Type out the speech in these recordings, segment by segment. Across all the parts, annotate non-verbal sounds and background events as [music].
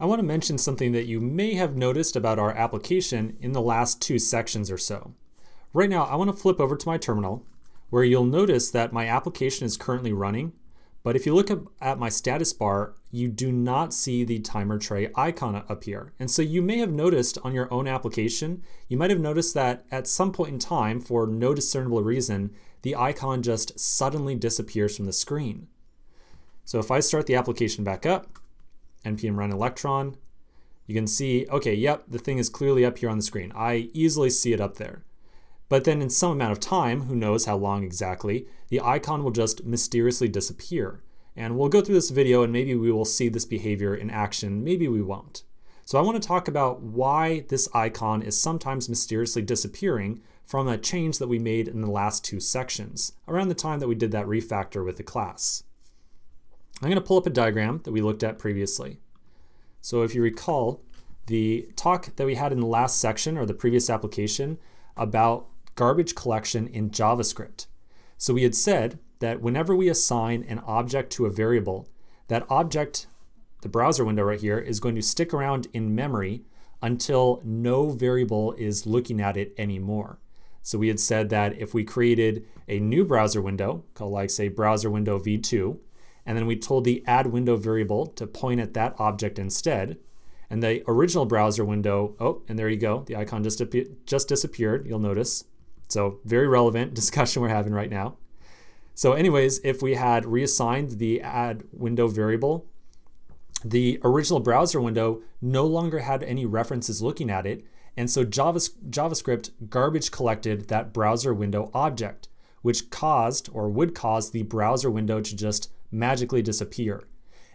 I want to mention something that you may have noticed about our application in the last two sections or so. Right now, I want to flip over to my terminal where you'll notice that my application is currently running, but if you look at my status bar, you do not see the timer tray icon appear. And so you may have noticed on your own application, you might have noticed that at some point in time, for no discernible reason, the icon just suddenly disappears from the screen. So if I start the application back up, npm run electron, you can see, okay, yep, the thing is clearly up here on the screen. I easily see it up there. But then in some amount of time, who knows how long exactly, the icon will just mysteriously disappear. And we'll go through this video and maybe we will see this behavior in action, maybe we won't. So I want to talk about why this icon is sometimes mysteriously disappearing from a change that we made in the last two sections, around the time that we did that refactor with the class. I'm going to pull up a diagram that we looked at previously. So if you recall, the talk that we had in the last section or the previous application about garbage collection in JavaScript. So we had said that whenever we assign an object to a variable, that object, the browser window right here, is going to stick around in memory until no variable is looking at it anymore. So we had said that if we created a new browser window, called like say browser window v2, and then we told the add window variable to point at that object instead. And the original browser window, oh, and there you go, the icon just, just disappeared, you'll notice. So very relevant [laughs] discussion we're having right now. So anyways, if we had reassigned the add window variable, the original browser window no longer had any references looking at it, and so JavaScript garbage collected that browser window object, which caused or would cause the browser window to just magically disappear.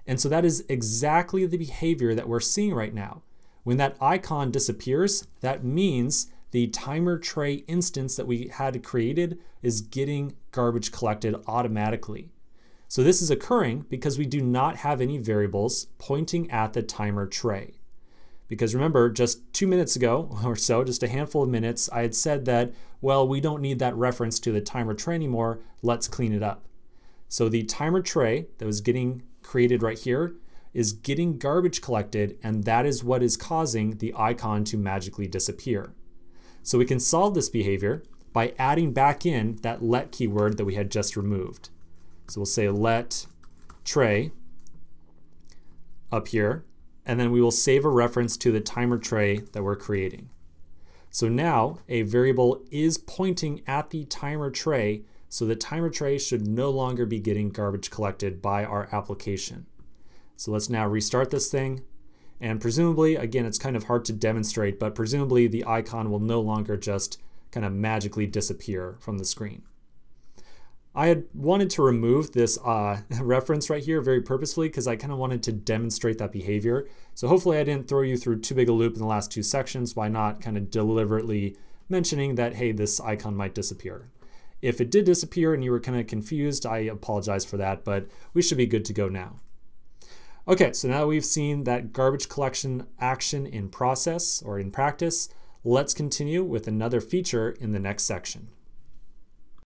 And so that is exactly the behavior that we're seeing right now. When that icon disappears, that means the timer tray instance that we had created is getting garbage collected automatically. So this is occurring because we do not have any variables pointing at the timer tray. Because remember, just two minutes ago [laughs] or so, just a handful of minutes, I had said that, well, we don't need that reference to the timer tray anymore, let's clean it up. So the timer tray that was getting created right here is getting garbage collected and that is what is causing the icon to magically disappear. So we can solve this behavior by adding back in that let keyword that we had just removed. So we'll say let tray up here and then we will save a reference to the timer tray that we're creating. So now a variable is pointing at the timer tray so the timer tray should no longer be getting garbage collected by our application. So let's now restart this thing. And presumably, again, it's kind of hard to demonstrate, but presumably the icon will no longer just kind of magically disappear from the screen. I had wanted to remove this uh, [laughs] reference right here very purposefully because I kind of wanted to demonstrate that behavior. So hopefully I didn't throw you through too big a loop in the last two sections by not kind of deliberately mentioning that, hey, this icon might disappear. If it did disappear and you were kind of confused, I apologize for that, but we should be good to go now. Okay, so now we've seen that garbage collection action in process or in practice, let's continue with another feature in the next section.